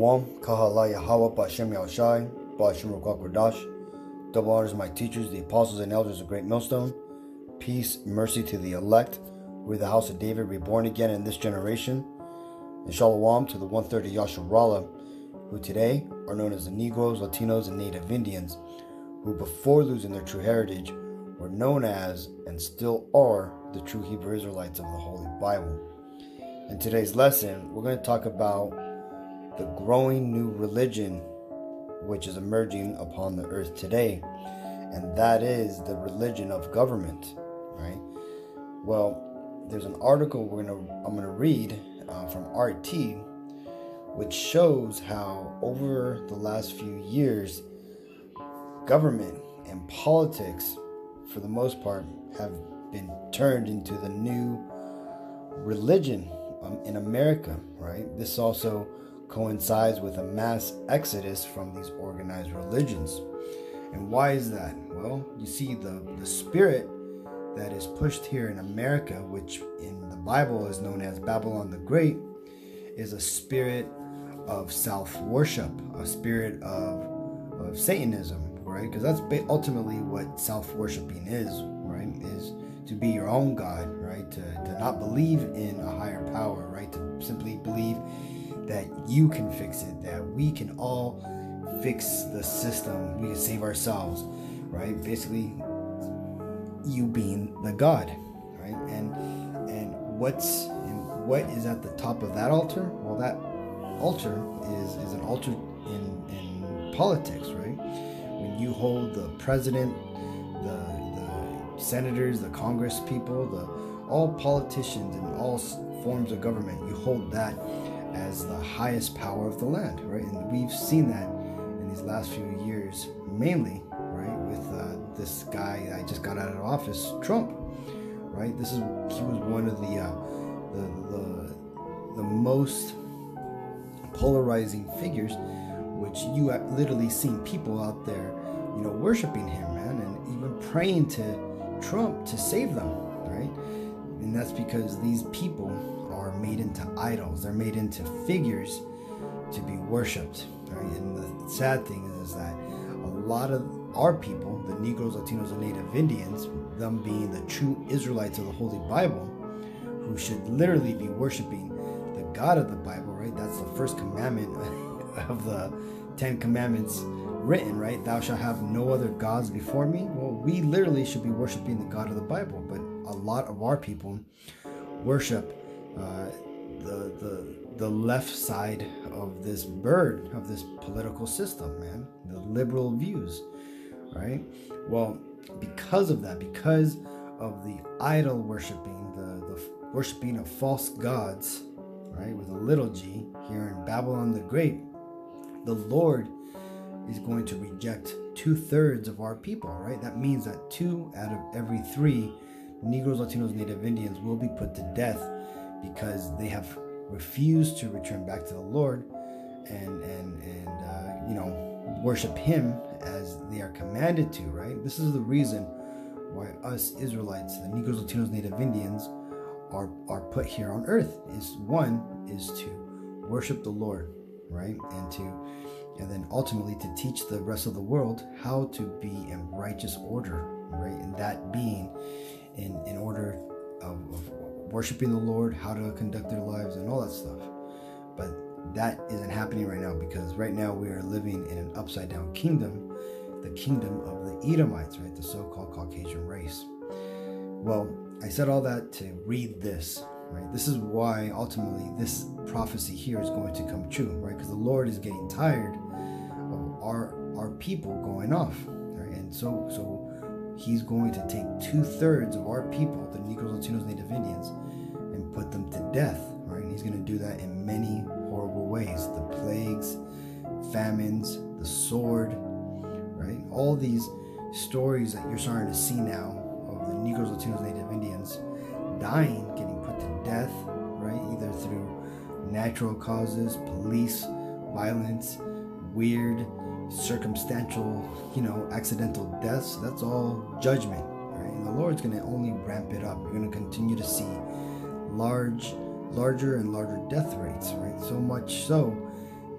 Shalom, Kahala Yahweh, Bashem Yahushai, Bashem Rukwak Double honors my teachers, the apostles and elders of Great Millstone. Peace, mercy to the elect, who are the house of David, reborn again in this generation. And Shalom to the 130 Yasharala, who today are known as the Negroes, Latinos, and Native Indians, who before losing their true heritage were known as and still are the true Hebrew Israelites of the Holy Bible. In today's lesson, we're going to talk about the growing new religion which is emerging upon the earth today, and that is the religion of government, right? Well, there's an article we're gonna I'm gonna read uh, from RT, which shows how over the last few years, government and politics, for the most part, have been turned into the new religion um, in America, right? This also coincides with a mass exodus from these organized religions. And why is that? Well, you see, the, the spirit that is pushed here in America, which in the Bible is known as Babylon the Great, is a spirit of self worship, a spirit of, of Satanism, right? Because that's ultimately what self worshiping is, right? Is to be your own God, right? To, to not believe in a higher power, right? To simply believe that you can fix it, that we can all fix the system, we can save ourselves, right? Basically, you being the God, right? And and what's and what is at the top of that altar? Well, that altar is is an altar in in politics, right? When you hold the president, the the senators, the Congress people, the all politicians and all forms of government, you hold that as the highest power of the land, right? And we've seen that in these last few years, mainly, right, with uh, this guy I just got out of office, Trump, right? This is he was one of the uh, the, the the most polarizing figures, which you literally seen people out there, you know, worshiping him, man, and even praying to Trump to save them, right? And that's because these people made into idols. They're made into figures to be worshipped. Right? And the sad thing is, is that a lot of our people, the Negroes, Latinos, and Native Indians, them being the true Israelites of the Holy Bible, who should literally be worshiping the God of the Bible, right? That's the first commandment of the Ten Commandments written, right? Thou shalt have no other gods before me. Well, we literally should be worshiping the God of the Bible, but a lot of our people worship the the the left side of this bird of this political system, man. The liberal views, right? Well, because of that, because of the idol worshiping, the the worshiping of false gods, right, with a little g here in Babylon the Great, the Lord is going to reject two thirds of our people, right? That means that two out of every three Negroes, Latinos, Native Indians will be put to death because they have refused to return back to the Lord and and and uh, you know worship Him as they are commanded to. Right. This is the reason why us Israelites, the Negroes, Latinos, Native Indians, are are put here on earth. Is one is to worship the Lord, right, and to and then ultimately to teach the rest of the world how to be in righteous order, right, and that being in in order of, of worshiping the Lord, how to conduct their lives, and all that stuff. But that isn't happening right now because right now we are living in an upside down kingdom, the kingdom of the Edomites, right? The so called Caucasian race. Well, I said all that to read this, right? This is why ultimately this prophecy here is going to come true, right? Because the Lord is getting tired of our our people going off, right? And so so he's going to take two thirds of our people, the Negroes, Latinos, Native Indians, and put them to death. Right? And he's going to do that in many horrible ways: the plagues, famines, the sword. Right? All these stories that you're starting to see now of the Negroes, Latinos, Native Indians dying, getting put to death, right? Either through natural causes, police violence, weird circumstantial, you know, accidental deaths, that's all judgment, right? And the Lord's going to only ramp it up. You're going to continue to see large, larger and larger death rates, right? So much so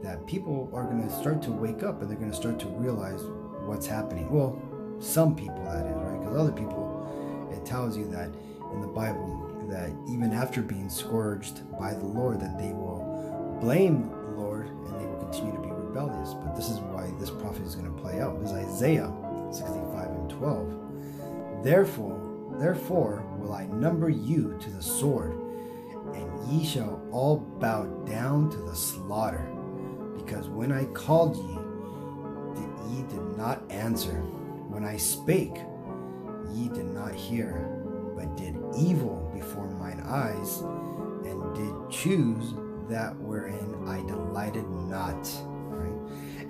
that people are going to start to wake up and they're going to start to realize what's happening. Well, some people, that is, right? Because other people, it tells you that in the Bible that even after being scourged by the Lord, that they will blame the Lord and they will continue to rebellious. But this is why this prophet is going to play out. Is Isaiah 65 and 12. Therefore, therefore will I number you to the sword, and ye shall all bow down to the slaughter. Because when I called ye, ye did not answer. When I spake, ye did not hear, but did evil before mine eyes, and did choose that wherein I delighted not.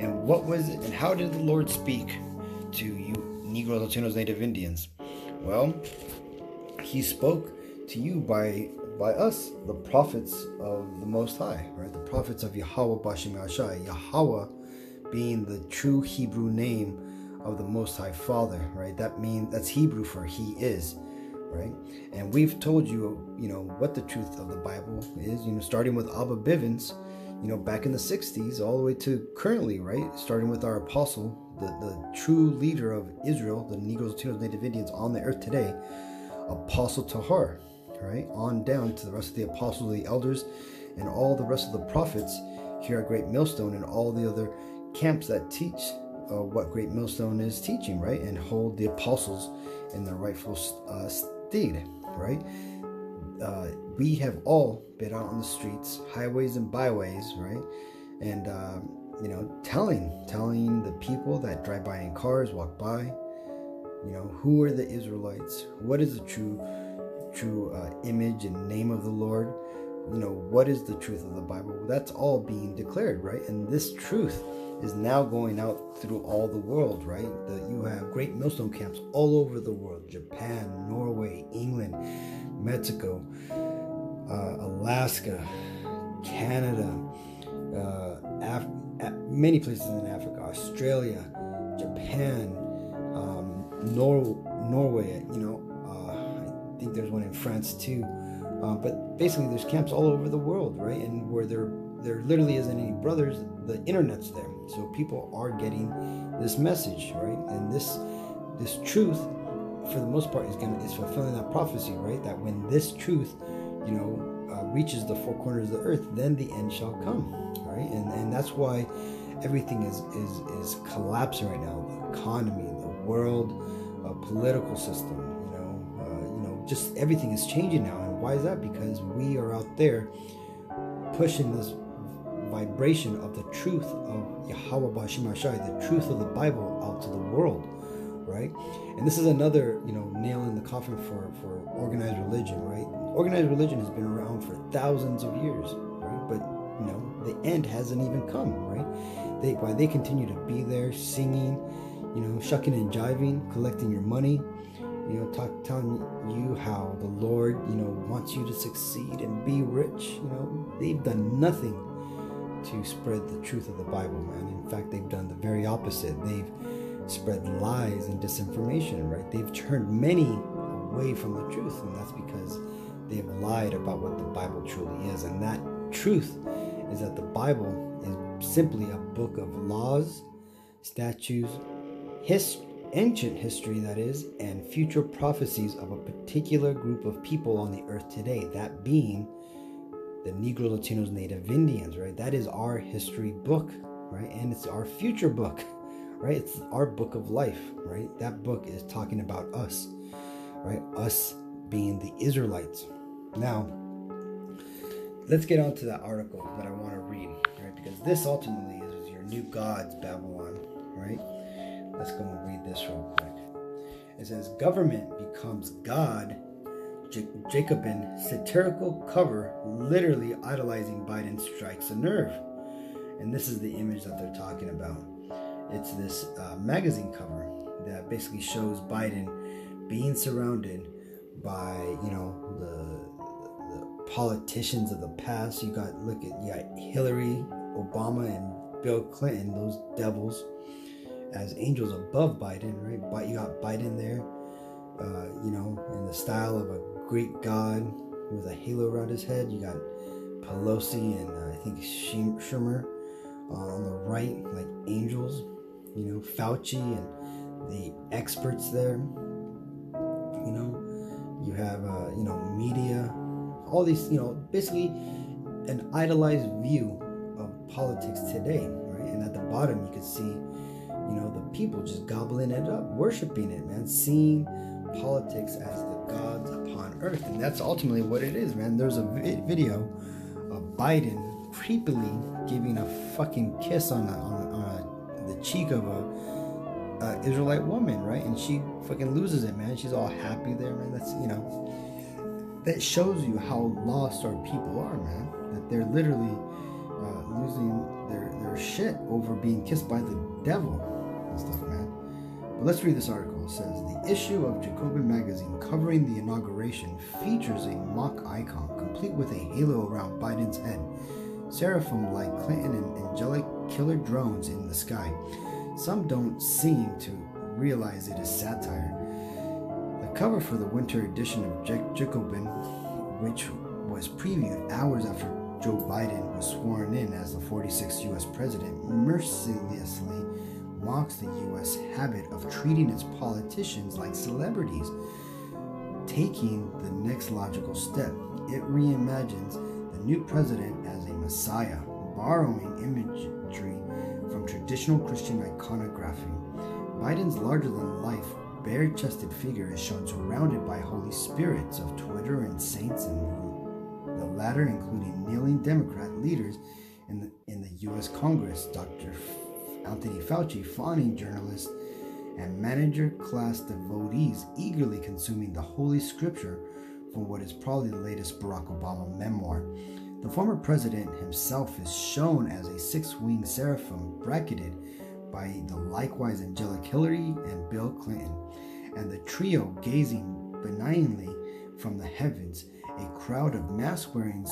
And what was it, and how did the Lord speak to you Negro Latinos, Native Indians? Well, he spoke to you by by us, the prophets of the Most High, right? The prophets of Yahweh Bashim Ashai. Yahweh being the true Hebrew name of the Most High Father, right? That means that's Hebrew for He is, right? And we've told you, you know, what the truth of the Bible is, you know, starting with Abba Bivens, you know, back in the 60s, all the way to currently, right? Starting with our apostle, the, the true leader of Israel, the Negroes, Latinos, Native Indians on the earth today, Apostle Tahar, right? On down to the rest of the apostles, the elders, and all the rest of the prophets here at Great Millstone and all the other camps that teach uh, what Great Millstone is teaching, right? And hold the apostles in their rightful uh, right? Uh, we have all been out on the streets, highways and byways, right? And, um, you know, telling, telling the people that drive by in cars, walk by, you know, who are the Israelites? What is the true true uh, image and name of the Lord. You know, what is the truth of the Bible? That's all being declared, right? And this truth is now going out through all the world, right? That you have great millstone camps all over the world Japan, Norway, England, Mexico, uh, Alaska, Canada, uh, Af- many places in Africa, Australia, Japan, um, Nor- Norway, you know, I think there's one in France too. Uh, but basically, there's camps all over the world, right? And where there there literally isn't any brothers, the internet's there, so people are getting this message, right? And this this truth, for the most part, is going is fulfilling that prophecy, right? That when this truth, you know, uh, reaches the four corners of the earth, then the end shall come, right? And and that's why everything is is is collapsing right now. The economy, the world, uh, political system, you know, uh, you know, just everything is changing now. And why is that? Because we are out there pushing this vibration of the truth of Yahweh Bashim Ashai, the truth of the Bible out to the world, right? And this is another, you know, nail in the coffin for, for organized religion, right? Organized religion has been around for thousands of years, right? But, you know, the end hasn't even come, right? They, why they continue to be there singing, you know, shucking and jiving, collecting your money, you know, talk, telling you how the Lord, you know, wants you to succeed and be rich. You know, they've done nothing to spread the truth of the Bible, man. In fact, they've done the very opposite. They've spread lies and disinformation, right? They've turned many away from the truth, and that's because they've lied about what the Bible truly is. And that truth is that the Bible is simply a book of laws, statutes, history ancient history, that is, and future prophecies of a particular group of people on the earth today, that being the Negro Latinos Native Indians, right? That is our history book, right? And it's our future book, right? It's our book of life, right? That book is talking about us, right? Us being the Israelites. Now, let's get on to that article that I want to read, right? Because this ultimately is your new gods, Babylon, right? Let's go and read this real quick. It says, Government becomes God. Jacobin satirical cover, literally idolizing Biden, strikes a nerve. And this is the image that they're talking about. It's this uh, magazine cover that basically shows Biden being surrounded by, you know, the, the politicians of the past. You got look at you got Hillary, Obama, and Bill Clinton, those devils as angels above Biden, right? But you got Biden there, uh, you know, in the style of a Greek god with a halo around his head. You got Pelosi and uh, I think Schumer uh, on the right, like angels, you know, Fauci and the experts there. You know, you have, uh, you know, media, all these, you know, basically an idolized view of politics today, right? And at the bottom, you can see, you know, the people just gobbling it up, worshiping it, man, seeing politics as the gods earth. And that's ultimately what it is, man. There's a vi- video of Biden creepily giving a fucking kiss on, a, on, on a, the cheek of a, a Israelite woman, right? And she fucking loses it, man. She's all happy there, man. That's, you know, that shows you how lost our people are, man. That they're literally uh, losing their, their shit over being kissed by the devil and stuff, man. Let's read this article. It says the issue of Jacobin magazine covering the inauguration features a mock icon complete with a halo around Biden's head, seraphim like Clinton and angelic killer drones in the sky. Some don't seem to realize it is satire. The cover for the winter edition of Jacobin, which was previewed hours after Joe Biden was sworn in as the 46th U.S. president, mercilessly mocks the U.S. habit of treating its politicians like celebrities. Taking the next logical step, it reimagines the new president as a messiah, borrowing imagery from traditional Christian iconography. Biden's larger than life, bare chested figure is shown surrounded by holy spirits of Twitter and saints, and the latter including kneeling Democrat leaders in the, in the U.S. Congress, Dr. Anthony Fauci fawning journalists and manager class devotees eagerly consuming the Holy Scripture for what is probably the latest Barack Obama memoir. The former president himself is shown as a six winged seraphim bracketed by the likewise angelic Hillary and Bill Clinton, and the trio gazing benignly from the heavens, a crowd of mask wearing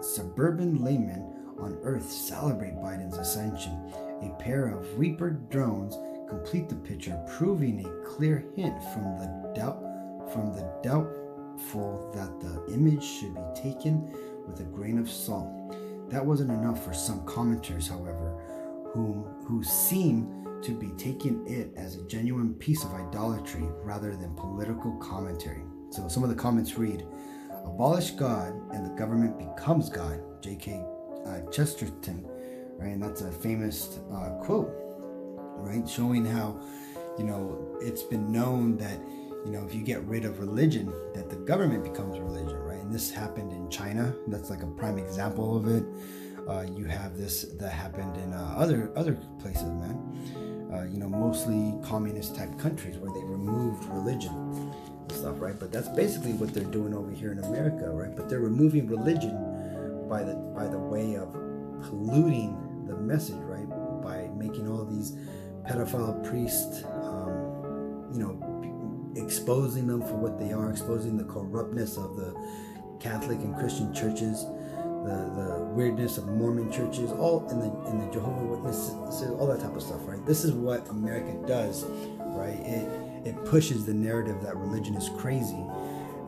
suburban laymen on earth celebrate Biden's ascension. A pair of Reaper drones complete the picture, proving a clear hint from the doubt from the doubtful that the image should be taken with a grain of salt. That wasn't enough for some commenters, however, whom who seem to be taking it as a genuine piece of idolatry rather than political commentary. So some of the comments read, "Abolish God and the government becomes God." G.K. Uh, Chesterton right? And that's a famous uh, quote, right? Showing how, you know, it's been known that, you know, if you get rid of religion, that the government becomes religion, right? And this happened in China. That's like a prime example of it. Uh, you have this that happened in uh, other other places, man. Uh, you know, mostly communist type countries where they removed religion and stuff, right? But that's basically what they're doing over here in America, right? But they're removing religion by the by the way of polluting the message, right? By making all these pedophile priests, um, you know, exposing them for what they are, exposing the corruptness of the Catholic and Christian churches, the, the weirdness of Mormon churches, all in the in the Jehovah Witnesses, all that type of stuff, right? This is what America does, right? It it pushes the narrative that religion is crazy,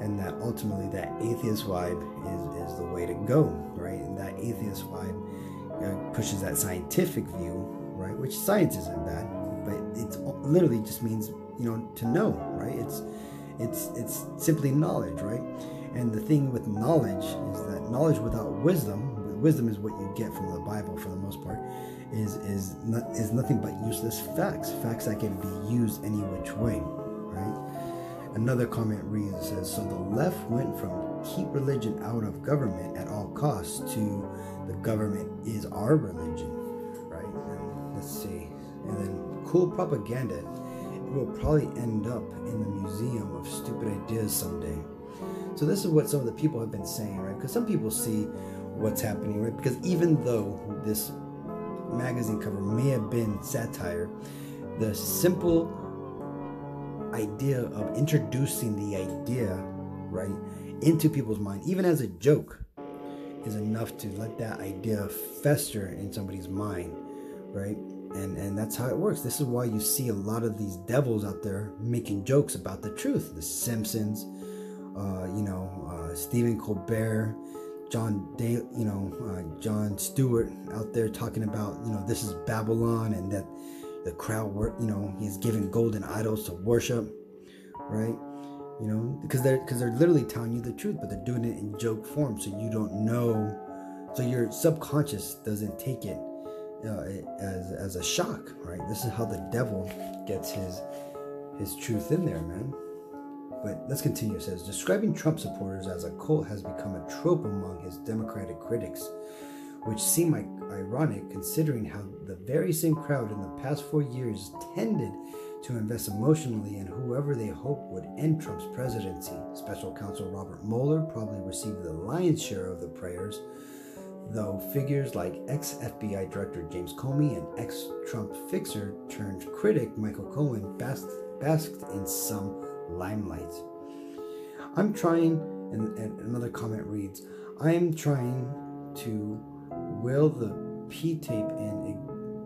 and that ultimately that atheist vibe is is the way to go, right? And that atheist vibe uh, pushes that scientific view, right? Which science isn't bad, but it literally just means you know to know, right? It's it's it's simply knowledge, right? And the thing with knowledge is that knowledge without wisdom, wisdom is what you get from the Bible for the most part, is is not, is nothing but useless facts, facts that can be used any which way, right? Another comment reads says, so the left went from keep religion out of government at all costs to the government is our religion, right? And let's see. And then cool propaganda. It will probably end up in the museum of stupid ideas someday. So this is what some of the people have been saying, right? Because some people see what's happening, right? Because even though this magazine cover may have been satire, the simple idea of introducing the idea, right, into people's mind, even as a joke, is enough to let that idea fester in somebody's mind, right? And and that's how it works. This is why you see a lot of these devils out there making jokes about the truth. The Simpsons, uh, you know, uh, Stephen Colbert, John Day, you know, uh, Jon Stewart out there talking about, you know, this is Babylon and that the crowd work, you know, he's giving golden idols to worship, right? You know, because they're because they're literally telling you the truth, but they're doing it in joke form, so you don't know, so your subconscious doesn't take it uh, as as a shock, right? This is how the devil gets his his truth in there, man. But let's continue. It says describing Trump supporters as a cult has become a trope among his Democratic critics, which seem like ironic considering how the very same crowd in the past four years tended to invest emotionally in whoever they hope would end Trump's presidency. Special counsel Robert Mueller probably received the lion's share of the prayers, though figures like ex FBI Director James Comey and ex Trump fixer turned critic Michael Cohen basked, basked in some limelight. I'm trying, and, and another comment reads, I'm trying to will the P tape in,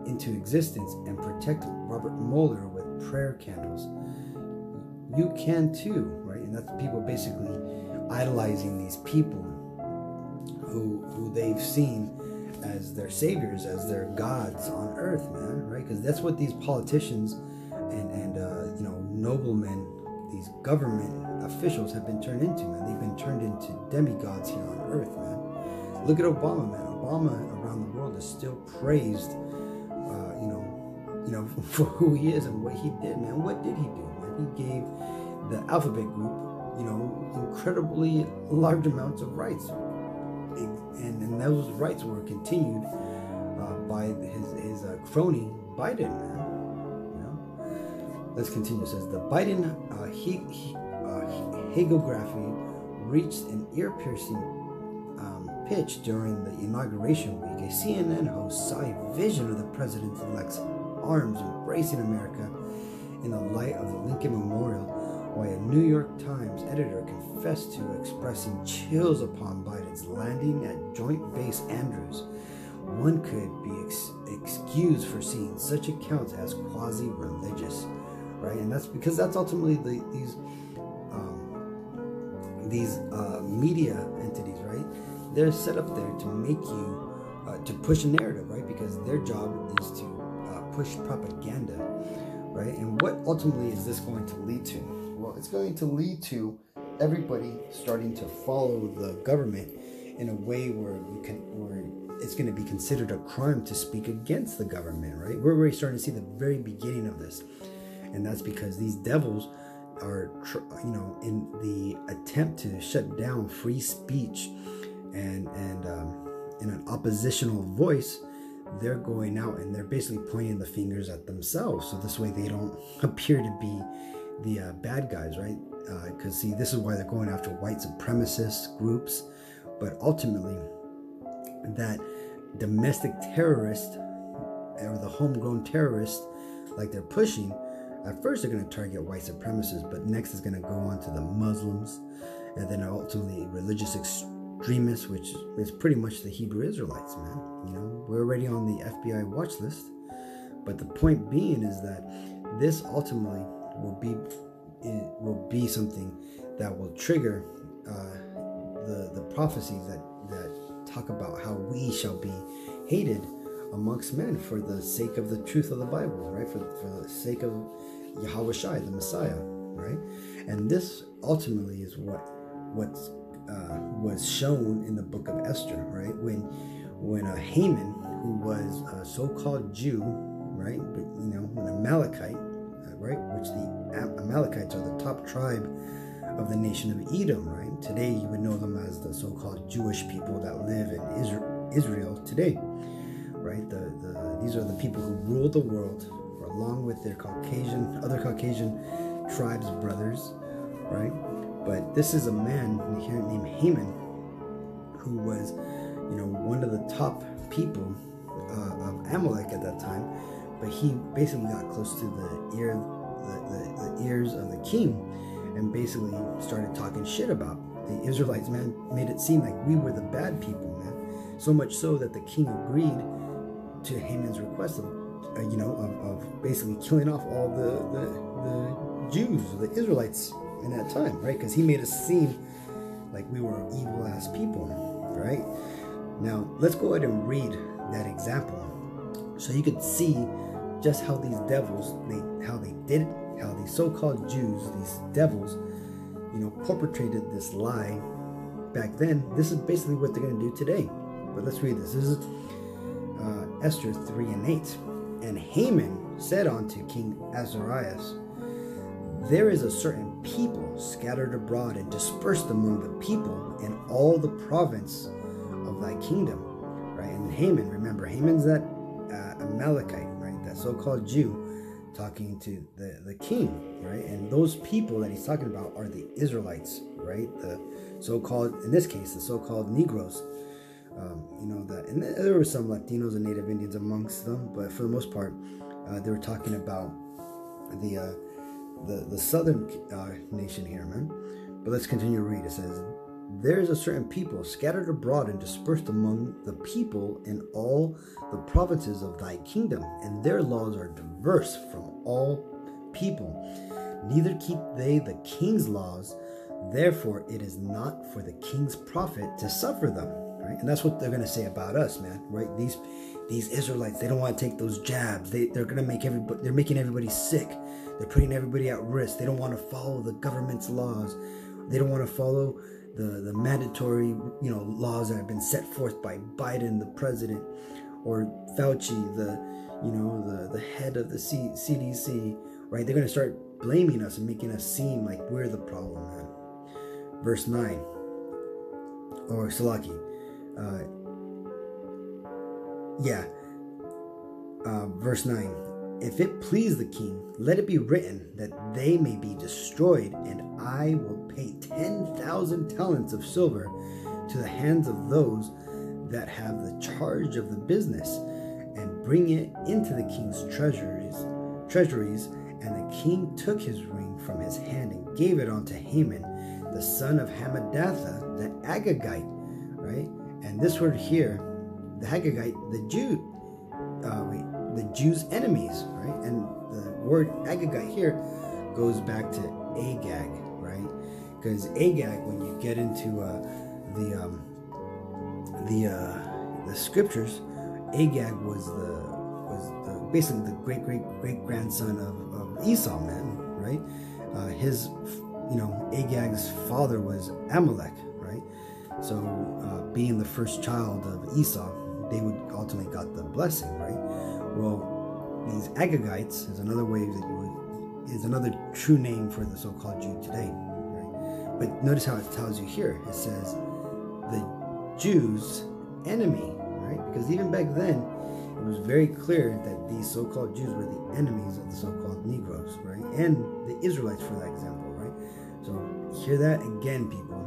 into existence and protect Robert Mueller prayer candles. You can too, right? And that's people basically idolizing these people who who they've seen as their saviors, as their gods on earth, man, right? Because that's what these politicians and and uh, you know noblemen these government officials have been turned into, man. They've been turned into demigods here on earth, man. Look at Obama, man. Obama around the world is still praised, you know, for who he is and what he did, man. What did he do, man? He gave the alphabet group, you know, incredibly large amounts of rights, and, and those rights were continued uh, by his his uh, crony Biden, man. You know, let's continue. It says the Biden uh, he, he, uh, hagiography reached an ear-piercing um, pitch during the inauguration week. A CNN host saw a vision of the president-elect's arms embracing America in the light of the Lincoln Memorial, while a New York Times editor confessed to expressing chills upon Biden's landing at Joint Base Andrews. One could be ex- excused for seeing such accounts as quasi religious right? And that's because that's ultimately the, these um, these uh, media entities, right? They're set up there to make you uh, to push a narrative, right? Because their job is to push propaganda, right? And what ultimately is this going to lead to? Well, it's going to lead to everybody starting to follow the government in a way where you can where it's going to be considered a crime to speak against the government, right? We're already starting to see the very beginning of this and that's because these devils are you know in the attempt to shut down free speech and and um, in an oppositional voice they're going out and they're basically pointing the fingers at themselves. So this way they don't appear to be the uh, bad guys right? Because uh, see this is why they're going after white supremacist groups. But ultimately that domestic terrorist or the homegrown terrorist like they're pushing at first, they're going to target white supremacists, but next is going to go on to the Muslims, and then ultimately religious extremists, which is pretty much the Hebrew Israelites, man. You know, we're already on the FBI watch list, but the point being is that this ultimately will be it will be something that will trigger uh, the the prophecies that that talk about how we shall be hated amongst men for the sake of the truth of the Bible, right? For, for the sake of Yahweh Shai, the Messiah, right? And this ultimately is what what uh, was shown in the book of Esther, right? When when a Haman, who was a so-called Jew, right, but you know, an Amalekite, uh, right, which the Amalekites are the top tribe of the nation of Edom, right? Today you would know them as the so-called Jewish people that live in Israel, Israel today, right? The, the these are the people who rule the world along with their Caucasian, other Caucasian tribes brothers, right? But this is a man named Haman, who was, you know, one of the top people uh, of Amalek at that time. But he basically got close to the ear, the, the, the ears of the king, and basically started talking shit about the Israelites. Man, made it seem like we were the bad people, man. So much so that the king agreed to Haman's request of uh, you know, of, of, basically killing off all the, the, the Jews, the Israelites in that time, right? Because he made us seem like we were evil ass people. right? Now, let's go ahead and read that example so you could see just how these devils, they how they did it, how these so-called Jews, these devils, you know, perpetrated this lie back then. This is basically what they're going to do today. But let's read this. This is uh, Esther 3 and 8. And Haman said unto King Ahasuerus, There is a certain people scattered abroad and dispersed among the people in all the province of thy kingdom. Right? And Haman, remember, Haman's that uh, Amalekite, right? That so-called Jew talking to the, the king, right? And those people that he's talking about are the Israelites, right? The so-called, in this case, the so-called Negroes. Um, you know that, and there were some Latinos and Native Indians amongst them, but for the most part, uh, they were talking about the uh, the the southern uh, nation here, man. But let's continue to read. It says, there is a certain people scattered abroad and dispersed among the people in all the provinces of thy kingdom, and their laws are diverse from all people. Neither keep they the king's laws, therefore it is not for the king's profit to suffer them. Right? And that's what they're gonna say about us, man. Right? These these Israelites, they don't want to take those jabs. They they're gonna make everybody they're making everybody sick. They're putting everybody at risk. They don't want to follow the government's laws. They don't want to follow the, the mandatory you know laws that have been set forth by Biden, the president, or Fauci, the you know the, the head of the C- CDC, right? They're going to start blaming us and making us seem like we're the problem, man. Verse 9, or Salaki, uh, yeah, uh, verse 9. If it please the king, let it be written that they may be destroyed, and I will pay 10,000 talents of silver to the hands of those that have the charge of the business, and bring it into the king's treasuries. Treasuries, and the king took his ring from his hand and gave it unto Haman, the son of Hammedatha, the Agagite. Right, and this word here, the Agagite, the Jew, uh, wait, the Jews' enemies, right? And the word Agagite here goes back to Agag, right? Because Agag, when you get into uh, the um, the uh, the scriptures, Agag was the was the, basically the great great great grandson of, of Esau, man, right? Uh, his you know Agag's father was Amalek, right? So uh, being the first child of Esau, they would ultimately got the blessing, right? Well, these Agagites is another way that you would is another true name for the so-called Jew today. Right? But notice how it tells you here. It says the Jews' enemy, right? Because even back then, it was very clear that these so-called Jews were the enemies of the so-called Negroes, right? And the Israelites, for that example, right? So hear that again, people.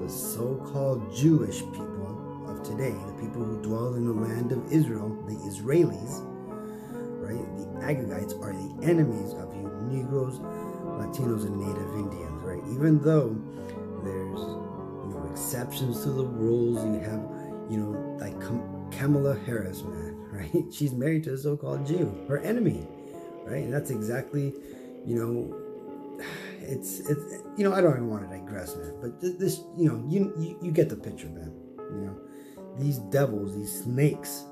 The so-called Jewish people of today, the people who dwell in the land of Israel, the Israelis, The Agagites are the enemies of you Negroes, Latinos, and Native Indians, right? Even though there's you know exceptions to the rules, you have you know like Kamala Harris, man, right? She's married to a so-called Jew, her enemy, right? And that's exactly you know it's it's you know I don't even want to digress, man. But this you know you you, you get the picture, man. You know these devils, these snakes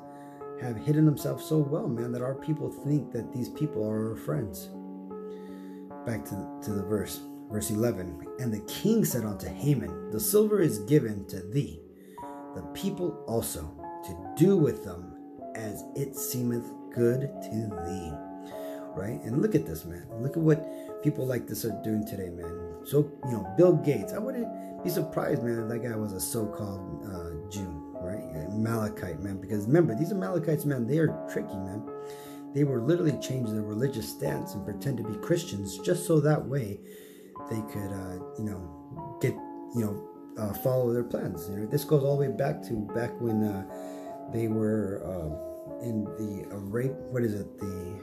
have hidden themselves so well, man, that our people think that these people are our friends. Back to, to the verse, verse 11. And the king said unto Haman, The silver is given to thee, the people also, to do with them as it seemeth good to thee. Right? And look at this, man. Look at what people like this are doing today, man. So, you know, Bill Gates, I wouldn't be surprised, man, if that guy was a so called uh, Jew Amalekite, man. Because remember, these are Amalekites, man, they are tricky, man. They were literally change their religious stance and pretend to be Christians just so that way they could, uh, you know, get, you know, uh, follow their plans. You know, this goes all the way back to back when uh, they were uh, in the Arab. What is it? The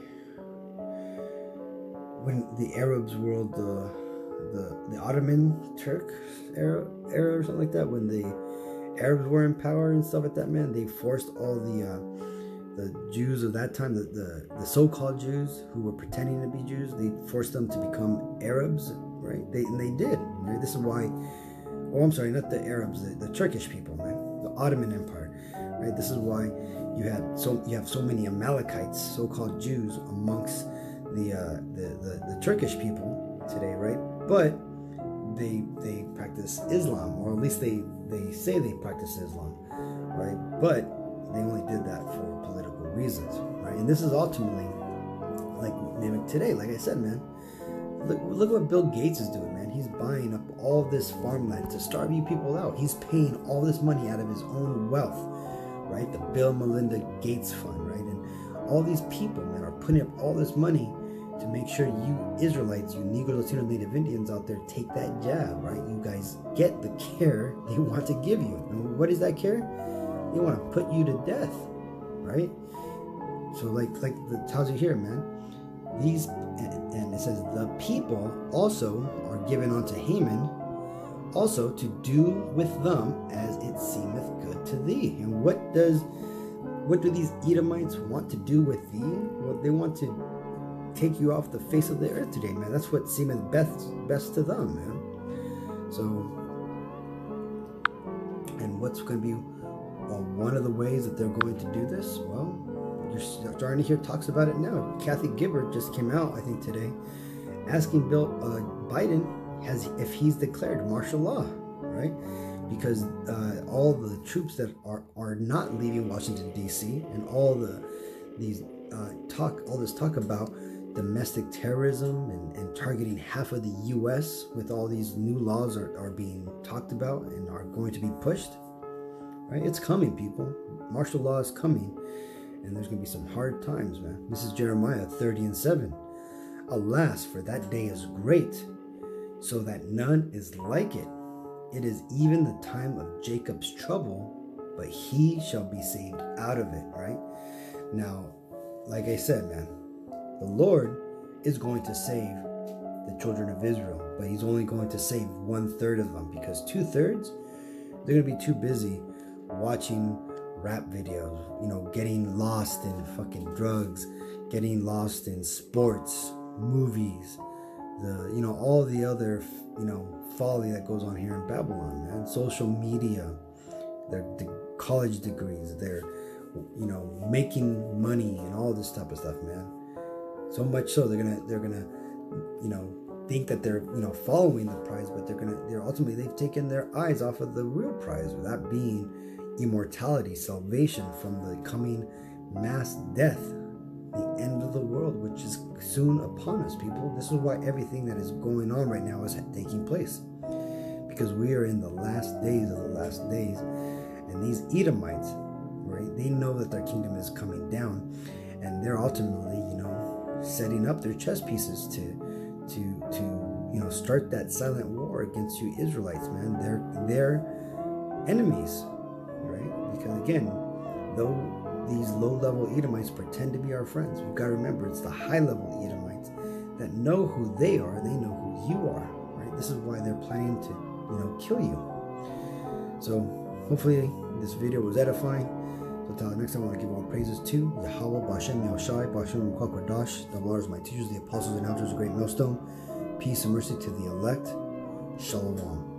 when the Arabs ruled the the the Ottoman Turk era, era or something like that. When the Arabs were in power and stuff like that, man, they forced all the uh, the Jews of that time, the, the, the so-called Jews who were pretending to be Jews, they forced them to become Arabs, right? They and they did. Right? This is why. Oh, I'm sorry, not the Arabs, the, the Turkish people, man. The Ottoman Empire, right? This is why you had so you have so many Amalekites, so-called Jews, amongst the uh, the, the the Turkish people today, right? But they they practice Islam, or at least they they say they practice Islam, right? But they only did that for political reasons, right? And this is ultimately like today, like I said, man. Look, look what Bill Gates is doing, man. He's buying up all this farmland to starve you people out. He's paying all this money out of his own wealth, right? The Bill Melinda Gates Fund, right? And all these people, man, are putting up all this money make sure you Israelites, you Negro, Latino, Native Indians out there take that jab, right? You guys get the care they want to give you. And what is that care? They want to put you to death, right? So like like the tells you here, man. These and it says the people also are given unto Haman also to do with them as it seemeth good to thee. And what does what do these Edomites want to do with thee? Well, they want to take you off the face of the earth today, man. That's what seemeth best best to them, man. So, and what's going to be well, one of the ways that they're going to do this? Well, you're starting to hear talks about it now. Kathy Gibbard just came out, I think, today, asking Bill uh, Biden has if he's declared martial law, right? Because uh, all the troops that are are not leaving Washington D.C. and all the these uh, talk, all this talk about domestic terrorism and, and targeting half of the U.S. with all these new laws are, are being talked about and are going to be pushed. Right? It's coming, people. Martial law is coming, and there's going to be some hard times, man. This is Jeremiah 30 and 7. Alas, for that day is great, so that none is like it. It is even the time of Jacob's trouble, but he shall be saved out of it, right? Now, like I said, man, the Lord is going to save the children of Israel, but He's only going to save one third of them because two thirds, they're going to be too busy watching rap videos, you know, getting lost in fucking drugs, getting lost in sports, movies, the, you know, all the other, you know, folly that goes on here in Babylon, man. Social media, their college degrees, their, you know, making money and all this type of stuff, man. So much so they're gonna they're gonna you know think that they're you know following the prize, but they're gonna they're ultimately they've taken their eyes off of the real prize, that being immortality, salvation from the coming mass death, the end of the world, which is soon upon us, people. This is why everything that is going on right now is taking place. Because we are in the last days of the last days. And these Edomites, right, they know that their kingdom is coming down. And they're ultimately, you know, setting up their chess pieces to to to you know start that silent war against you Israelites, man. They're they're enemies, right? Because again, though these low-level Edomites pretend to be our friends, we've got to remember it's the high-level Edomites that know who they are. They know who you are, right? This is why they're planning to you know kill you. So hopefully this video was edifying. Until uh, next time, I want to give all praises to Yahweh, Bashem, Yahushai, Bashem, Kwadash, the waters, my teachers, the apostles and elders, the great millstone. Peace and mercy to the elect. Shalom.